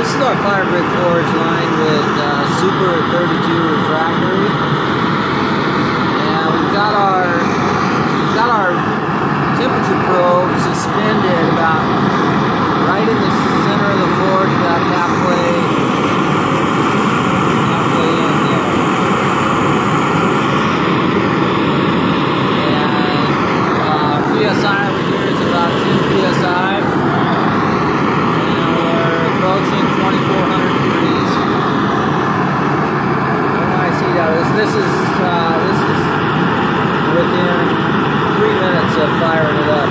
This is our Firebrick forge line with uh, Super 32 refractory. And we've got our we've got our temperature probe suspended about this is uh, this is within three minutes of firing it up.